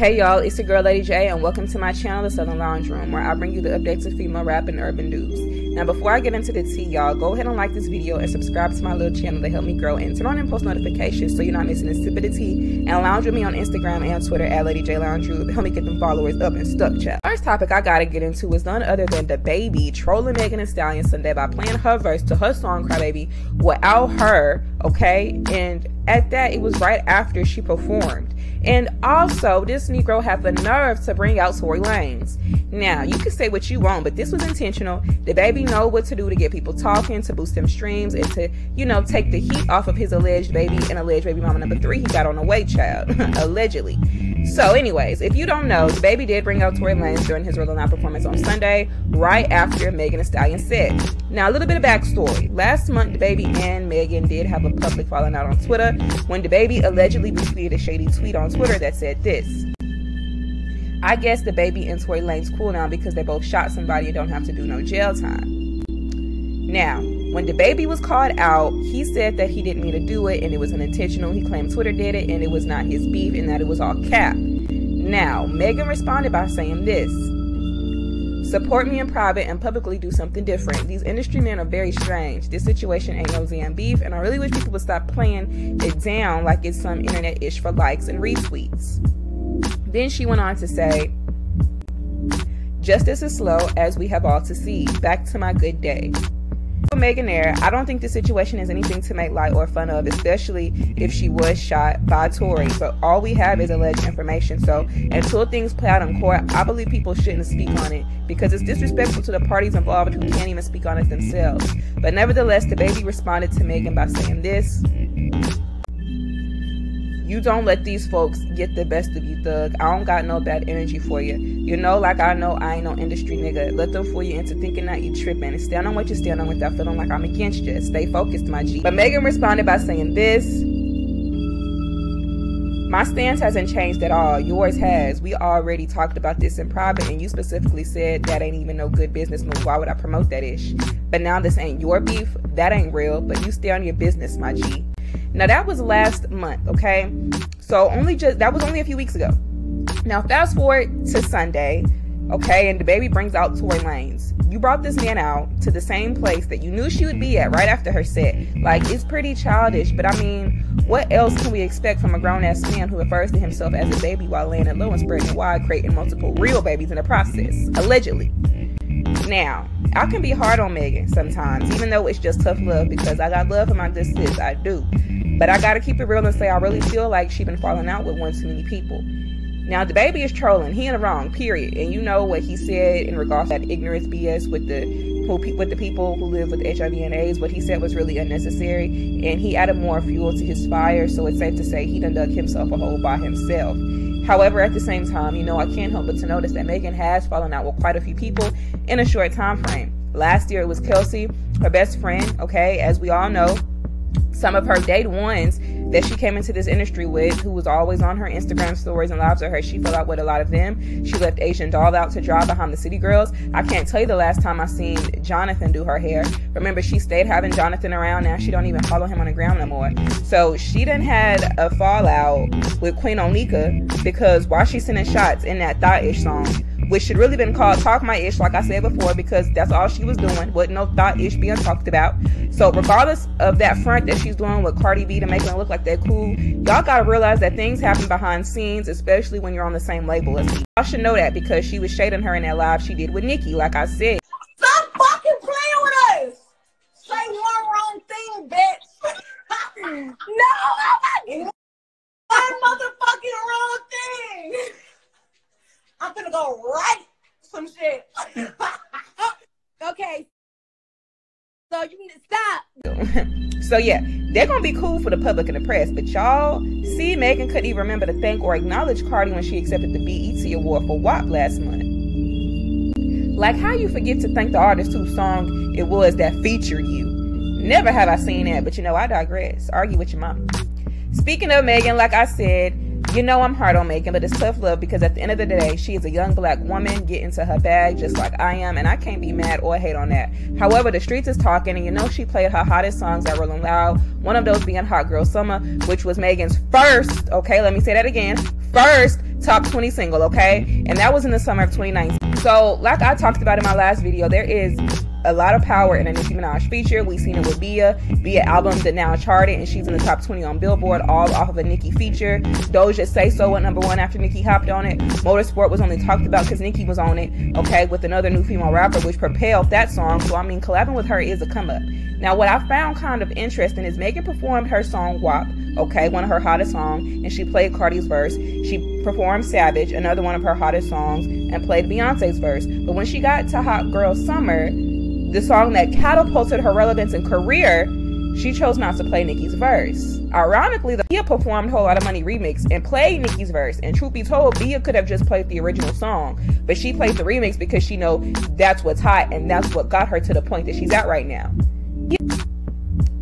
Hey y'all, it's your girl Lady J, and welcome to my channel, The Southern Lounge Room, where I bring you the updates of female rap and urban news. Now, before I get into the tea, y'all, go ahead and like this video and subscribe to my little channel to help me grow and turn on and post notifications so you're not missing a sip of the tea. And lounge with me on Instagram and Twitter at Lady J Lounge Room. Help me get them followers up and stuck, chat. First topic I gotta get into is none other than DaBaby trolling Megan Thee Stallion Sunday by playing her verse to her song Cry Baby without her, okay? And at that, it was right after she performed. And also, this Negro had the nerve to bring out Tory Lanez. Now, you can say what you want, but this was intentional. DaBaby know what to do to get people talking, to boost them streams, and to, you know, take the heat off of his alleged baby and alleged baby mama number three he got on the way child, allegedly. So, anyways, if you don't know, DaBaby did bring out Tory Lanez during his Rolling Loud performance on Sunday, right after Megan Thee Stallion said. Now, a little bit of backstory. Last month, DaBaby and Megan did have a public falling out on Twitter when DaBaby allegedly retweeted a shady tweet on Twitter that said this. I guess DaBaby and Tory Lanez cool now because they both shot somebody and don't have to do no jail time. Now, when DaBaby was called out, he said that he didn't mean to do it and it was unintentional. He claimed Twitter did it and it was not his beef and that it was all cap. Now, Megan responded by saying this Support me in private and publicly do something different. These industry men are very strange. This situation ain't no damn beef, and I really wish people would stop playing it down like it's some internet ish for likes and retweets. Then she went on to say, Justice is slow, as we have all to see. Back to my good day. Megan Air, I don't think the situation is anything to make light or fun of, especially if she was shot by Tory. But all we have is alleged information. So until things play out in court, I believe people shouldn't speak on it because it's disrespectful to the parties involved who can't even speak on it themselves. But nevertheless, DaBaby responded to Megan by saying this. You don't let these folks get the best of you, thug. I don't got no bad energy for you. You know, like I know I ain't no industry nigga. Let them fool you into thinking that you tripping. And stand on what you stand on without feeling like I'm against you. Stay focused, my G. But Megan responded by saying this. My stance hasn't changed at all. Yours has. We already talked about this in private, and you specifically said that ain't even no good business move. Why would I promote that ish? But now this ain't your beef. That ain't real. But you stay on your business, my G. Now that was last month, okay? So only just that was only a few weeks ago. Now fast forward to Sunday, okay, and DaBaby brings out Tory Lanez. You brought this man out to the same place that you knew she would be at right after her set. Like it's pretty childish, but I mean, what else can we expect from a grown ass man who refers to himself as a baby while laying it low and spreading wide, creating multiple real babies in the process, allegedly? Now, I can be hard on Megan sometimes, even though it's just tough love because I got love for my good sis, I do. But I gotta keep it real and say I really feel like she been falling out with one too many people. Now DaBaby is trolling. He in the wrong. Period. And you know what he said in regards to that ignorance BS with the with the people who live with HIV and AIDS. What he said was really unnecessary, and he added more fuel to his fire. So it's safe to say he done dug himself a hole by himself. However, at the same time, you know, I can't help but to notice that Megan has fallen out with quite a few people in a short time frame. Last year it was Kelsey, her best friend, okay, as we all know, some of her day ones that she came into this industry with, who was always on her Instagram stories and lives of her. She fell out with a lot of them. She left Asian Doll out to dry behind the City Girls. I can't tell you the last time I seen Jonathan do her hair. Remember, she stayed having Jonathan around. Now she don't even follow him on the ground no more. So she didn't had a fallout with Queen Onika because while she sending shots in that Thought Ish song, which should really been called Talk My Ish, like I said before, because that's all she was doing. Wasn't no thought ish being talked about. So regardless of that front that she's doing with Cardi B to make it look like they're cool, y'all gotta realize that things happen behind scenes, especially when you're on the same label as me. Y'all should know that because she was shading her in that live she did with Nicki, like I said. Stop fucking playing with us. Say one wrong thing, bitch. no, I'm not one motherfucking wrong thing. I'm gonna go right some shit. okay. So you need to stop. so yeah, they're gonna be cool for the public and the press, but y'all see Megan couldn't even remember to thank or acknowledge Cardi when she accepted the BET award for WAP last month. Like how you forget to thank the artist whose song it was that featured you. Never have I seen that, but you know I digress. Argue with your mom. Speaking of Megan, like I said, you know I'm hard on Megan, but it's tough love because at the end of the day, she is a young black woman getting to her bag just like I am, and I can't be mad or hate on that. However, the streets is talking, and you know she played her hottest songs at Rolling Loud, one of those being Hot Girl Summer, which was Megan's first, okay, let me say that again, first top 20 single, okay? And that was in the summer of 2019. So, like I talked about in my last video, there is a lot of power in a Nicki Minaj feature. We've seen it with Bia. Bia album that now charted and she's in the top 20 on Billboard, all off of a Nicki feature. Doja Say So went number one after Nicki hopped on it. Motorsport was only talked about because Nicki was on it, okay, with another new female rapper, which propelled that song. So, I mean, collabing with her is a come up. Now, what I found kind of interesting is Megan performed her song WAP, okay, one of her hottest songs, and she played Cardi's verse. She performed Savage, another one of her hottest songs, and played Beyonce's verse. But when she got to Hot Girl Summer, the song that catapulted her relevance and career, she chose not to play Nicki's verse. Ironically, the Bia performed Whole Lotta Money remix and played Nicki's verse. And truth be told, Bia could have just played the original song, but she played the remix because she know that's what's hot and that's what got her to the point that she's at right now.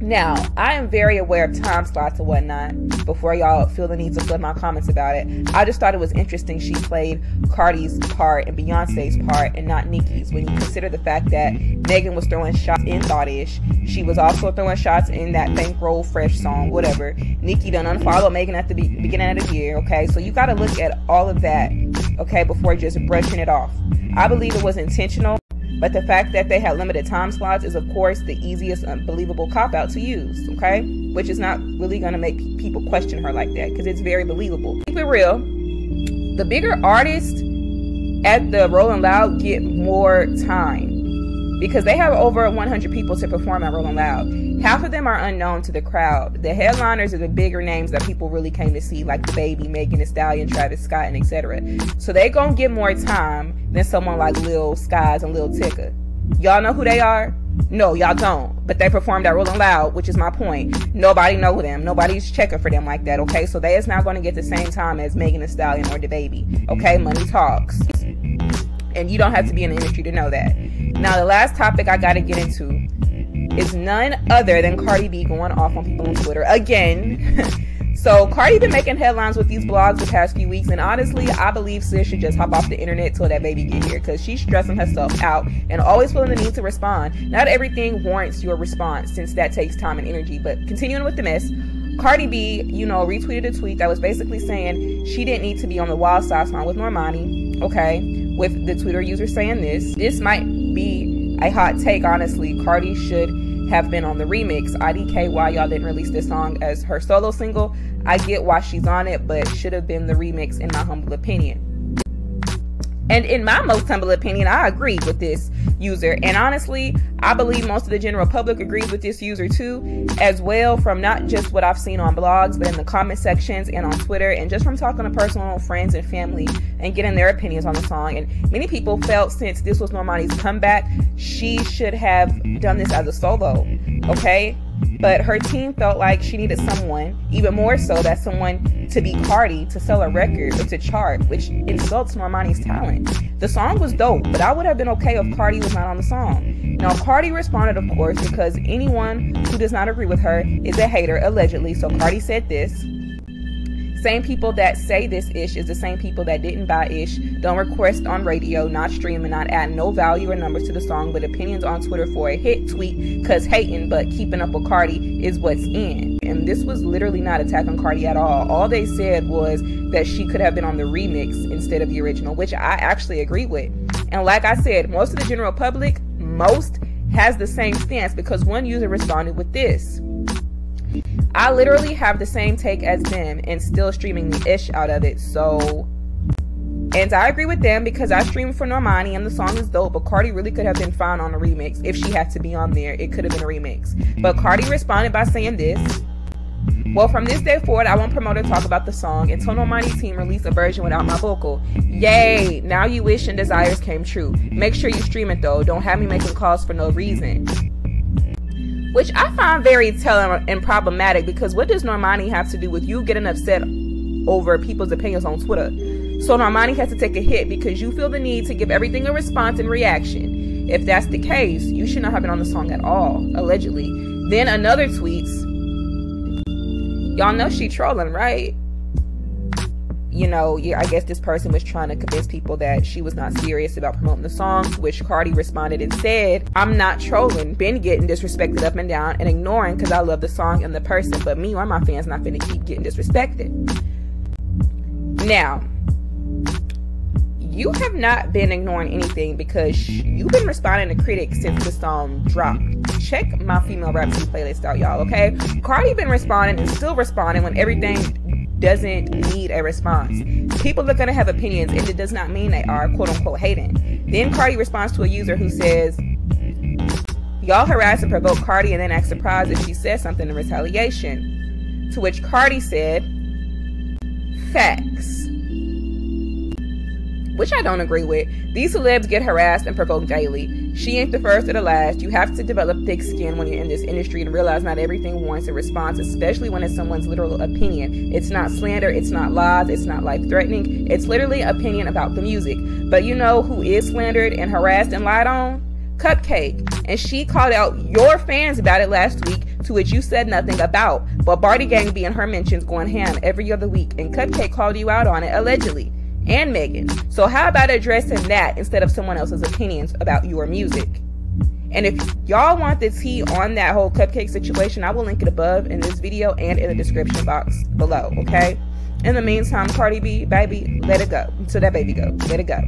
Now, I am very aware of time slots and whatnot before y'all feel the need to flip my comments about it. I just thought it was interesting she played Cardi's part and Beyonce's part and not Nicki's. When you consider the fact that Megan was throwing shots in Thottish, she was also throwing shots in that Bankroll Fresh song, whatever. Nicki done unfollowed Megan at the be- beginning of the year, okay? So you gotta look at all of that, okay, before just brushing it off. I believe it was intentional. But the fact that they had limited time slots is, of course, the easiest unbelievable cop out to use, okay? Which is not really gonna make people question her like that because it's very believable. Keep it real. The bigger artists at the Rolling Loud get more time because they have over 100 people to perform at Rolling Loud. Half of them are unknown to the crowd. The headliners are the bigger names that people really came to see, like DaBaby, Megan Thee Stallion, Travis Scott, and etc. So they gonna get more time than someone like Lil Skies and Lil Tecca. Y'all know who they are? No, y'all don't. But they performed at Rolling Loud, which is my point. Nobody know them. Nobody's checking for them like that. Okay, so they is not going to get the same time as Megan Thee Stallion or DaBaby. Okay, money talks, and you don't have to be in the industry to know that. Now, the last topic I got to get into is none other than Cardi B going off on people on Twitter again. So Cardi been making headlines with these blogs the past few weeks, and honestly, I believe sis should just hop off the internet till that baby get here, because she's stressing herself out and always feeling the need to respond. Not everything warrants your response, since that takes time and energy. But continuing with the mess, Cardi B, you know, retweeted a tweet that was basically saying she didn't need to be on the wild side song with Normani, okay? With the Twitter user saying this. This might be a hot take, honestly. Cardi should have been on the remix. IDK, why y'all didn't release this song as her solo single. I get why she's on it, but should have been the remix in my humble opinion. And in my most humble opinion, I agree with this user. And honestly, I believe most of the general public agrees with this user too, as well, from not just what I've seen on blogs, but in the comment sections and on Twitter, and just from talking to personal friends and family and getting their opinions on the song. And many people felt since this was Normani's comeback, she should have done this as a solo. Okay? But her team felt like she needed someone, even more so that someone to be Cardi to sell a record or to chart, which insults Normani's talent. The song was dope, but I would have been okay if Cardi was not on the song. Now, Cardi responded, of course, because anyone who does not agree with her is a hater, allegedly. So Cardi said this. Same people that say this ish is the same people that didn't buy ish, don't request on radio, not stream, and not add no value or numbers to the song, but opinions on Twitter for a hit tweet, cause hating but keeping up with Cardi is what's in. And this was literally not attacking Cardi at all. All they said was that she could have been on the remix instead of the original, which I actually agree with. And like I said, most of the general public, most has the same stance because one user responded with this. I literally have the same take as them and still streaming the ish out of it. So, and I agree with them because I streamed for Normani and the song is dope. But Cardi really could have been fine on a remix if she had to be on there. It could have been a remix. But Cardi responded by saying this. Well, from this day forward, I won't promote or talk about the song until Normani's team release a version without my vocal. Yay! Now you wish and desires came true. Make sure you stream it though. Don't have me making calls for no reason which I find very telling and problematic because what does Normani have to do with you getting upset over people's opinions on Twitter? So Normani has to take a hit because you feel the need to give everything a response and reaction. If that's the case, you should not have been on the song at all, allegedly. Then another tweets, y'all know she trolling, right? You know, I guess this person was trying to convince people that she was not serious about promoting the song, which Cardi responded and said, I'm not trolling, been getting disrespected up and down and ignoring because I love the song and the person, but me or my fans not finna keep getting disrespected. Now, you have not been ignoring anything because you've been responding to critics since the song dropped. Check my female rap playlist out, y'all, okay? Cardi been responding and still responding when everything doesn't need a response. Mm-hmm. People are gonna have opinions, and it does not mean they are quote unquote hating. Then Cardi responds to a user who says, Y'all harass and provoke Cardi and then act surprised if she says something in retaliation. To which Cardi said, Facts which I don't agree with. These celebs get harassed and provoked daily. She ain't the first or the last. You have to develop thick skin when you're in this industry and realize not everything warrants a response, especially when it's someone's literal opinion. It's not slander, it's not lies, it's not life threatening. It's literally opinion about the music. But you know who is slandered and harassed and lied on? Cupcakke. And she called out your fans about it last week, to which you said nothing about. But Bardi Gang be her mentions going ham every other week, and Cupcakke called you out on it allegedly and Megan. So how about addressing that instead of someone else's opinions about your music? And if y'all want the tea on that whole Cupcakke situation, I will link it above in this video and in the description box below, okay? In the meantime, Cardi B, baby, let it go. So that baby go. Let it go.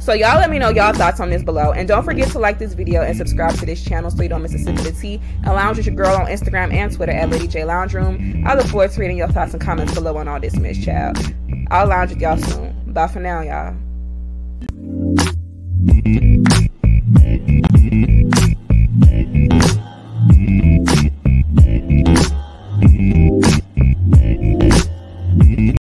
So y'all let me know y'all thoughts on this below. And don't forget to like this video and subscribe to this channel so you don't miss a sip of the tea. And lounge with your girl on Instagram and Twitter at Lady J Lounge Room. I look forward to reading your thoughts and comments below on all this, Miss Child. I'll lounge with y'all soon. Bye for now, y'all.